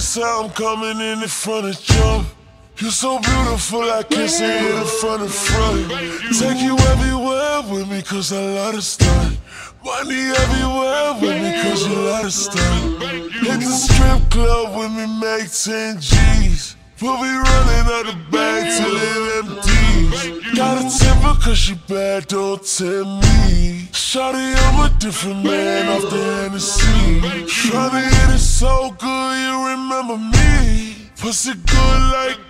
The sound coming in in front of jump. You're so beautiful, I can't see it in front of front. Take you everywhere with me, cause I love to stunt. Money everywhere with me, cause you love to stunt. Hit the strip club with me, make 10 G's. We'll be running out the bag till it empties. Got a temper cause she bad, don't tell me. Shawty, I'm a different man off the Hennessy. Tryna hit it so good, you remember me. Pussy good like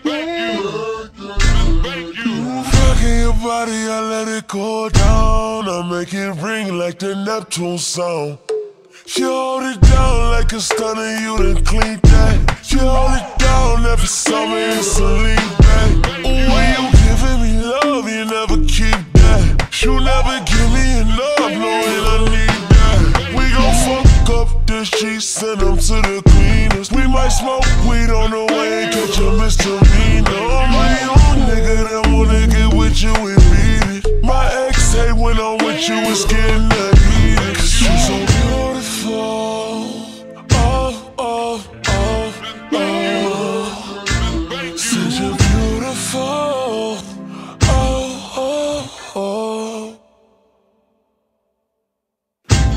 body, I let it go down. I make it ring like the Neptune sound. You hold it down like a stunner, you done clean that. You hold it down every summer, it's a. Ooh, when you giving me love, you never keep that. You never give me enough, knowing I need that. We gon' fuck up the streets, send them to the cleaners. We might smoke weed on the way catch a misdemeanor. When you, it's getting that heated. Cause you so beautiful. Oh, oh, oh, oh. Said you're beautiful. Oh, oh, oh.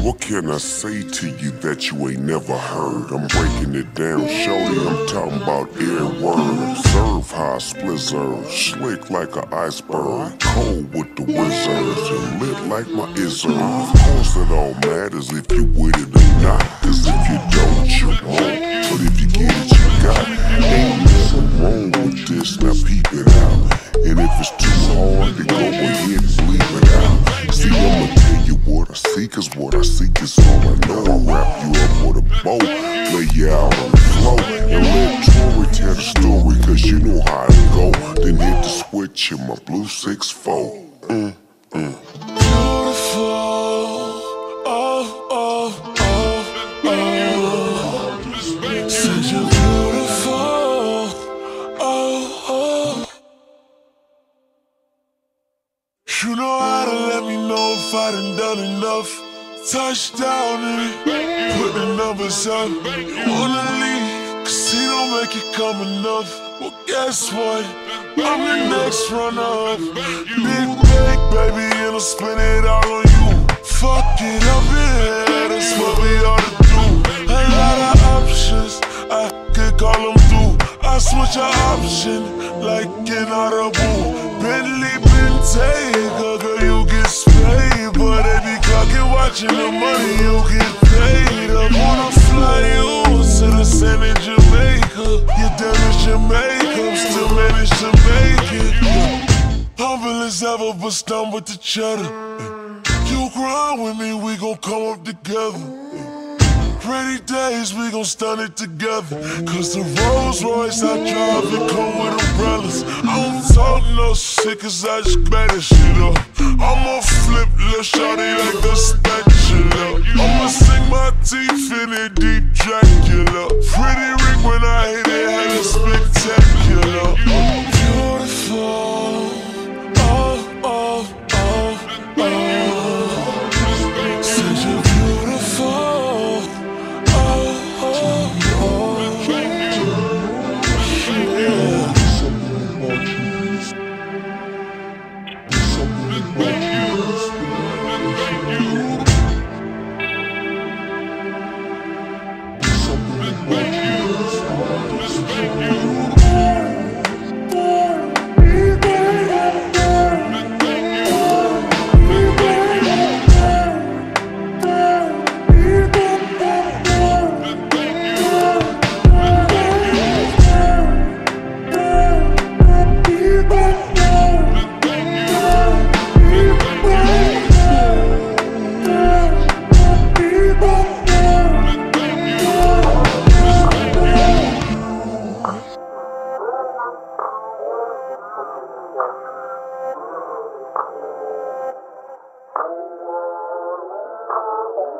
What can I say to you that you ain't never heard? I'm breaking it down, shorty. I'm talking about every split. Slick like an iceberg. Cold with the wizards. And lit like my izzard. Of course, it all matters if you with it or not. Cause if you don't, you won't. But if you get it, you got. Ain't nothing wrong with this. Now peep it out. And if it's too hard, then go ahead and bleep it out. See, I'ma tell you what I see, cause what I seek is all I know. I wrap you up with a bow, lay you out switch in my blue 6-4. Mm, mm. Beautiful. Oh, oh, oh, oh. Said you're beautiful. Oh, oh. You know how to let me know if I done done enough. Touchdown in it, put the numbers up. Wanna leave, cause he don't make it come enough. Well, guess what? I'm the next runner up. Big bag, baby, and I'll spend it all on you. Fuck it up in here, that's what we ought to do. A lot of options, I could call them through. I switch a option like an audible. Bentley Bentayga, girl, you get sprayed. But they be clocking, watching the money, you get Manage to make it. Humble as ever, but stunned with the cheddar. You grind with me, we gon' come up together. Pretty days, we gon' stun it together. Cause the Rolls Royce I drive, it come with umbrellas. I don't talk no shit, cause I just back that shit up. I'ma flip lil' shawty like the spatula. I'ma sink my teeth in it, deep Dracula. Pretty Rick when I hit it,